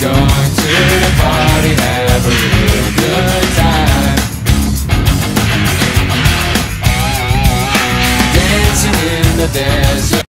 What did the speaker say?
going to the party, have a real good time. Dancing in the dance.